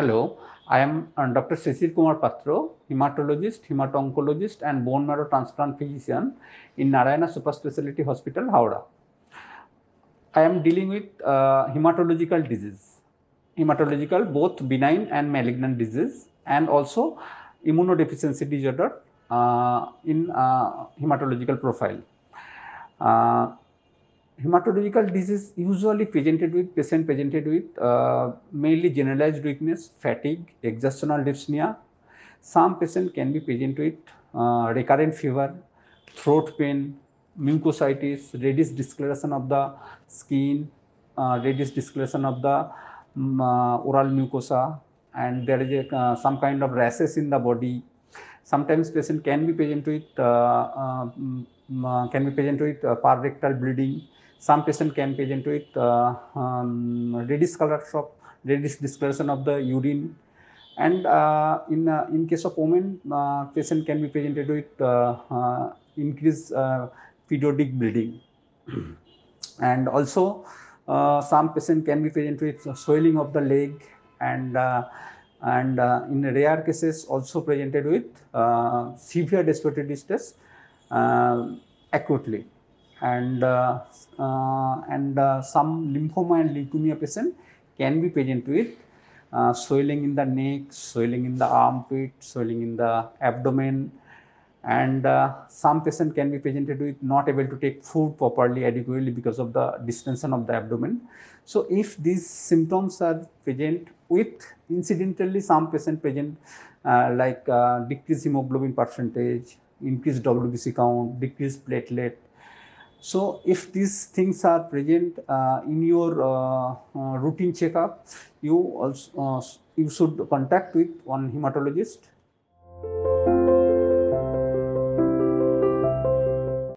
I am uh, Dr. Sisir Kumar Patra, hematologist, hemato-oncologist and bone marrow transplant physician in Narayana Super Speciality Hospital, Howrah. I am dealing with uh, hematological disease, hematological both benign and malignant disease and also immunodeficiency disorder uh, in uh, hematological profile. Uh, hematological disease usually presented with patient presented with uh, mainly generalized weakness, fatigue, exertional dyspnea. Some patient can be present with uh, recurrent fever, throat pain, mucositis, reddish discoloration of the skin, uh, reddish discoloration of the um, oral mucosa, and there is a, uh, some kind of rashes in the body. Sometimes patient can be present with uh, um, can be present with uh, rectal bleeding some patient can present with uh, um, reddish color of reddish discoloration of the urine. And uh, in uh, in case of women uh, patient can be presented with uh, uh, increased periodic bleeding. And also some patient can be present with swelling of the leg and and in rare cases also presented with severe respiratory distress acutely and uh, uh, and uh, some lymphoma and leukemia patient can be present with uh, swelling in the neck, swelling in the armpit, swelling in the abdomen, and uh, some patient can be presented with not able to take food properly adequately because of the distension of the abdomen. So if these symptoms are present with incidentally some patient present uh, like decreased hemoglobin percentage, increased WBC count, decreased platelet, so if these things are present uh, in your uh, uh, routine checkup, you also uh, you should contact with one hematologist.